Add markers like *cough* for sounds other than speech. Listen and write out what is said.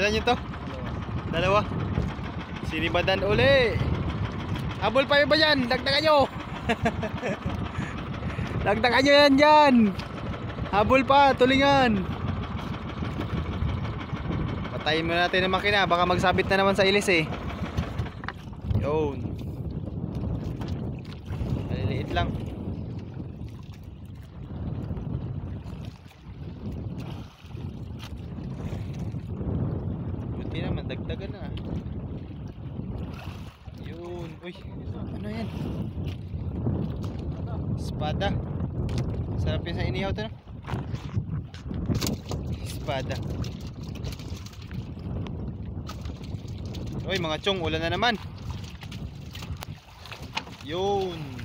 Ilan yun to? Dalawa. Sinibadan uli. Habol pa yung ba yan? Dagdagan nyo. *laughs* Dagdagan nyo yan dyan. Habol pa, tulingan. Patayin muna natin ang makina. Baka magsabit na naman sa ilis eh. Yun. Maliliit lang. Buti naman, dagdagan na. Yun. Uy, ano yan? Espada. Sarap yun sa inihaw to no? Espada. Uy, mga chong, ulan na naman. Yun.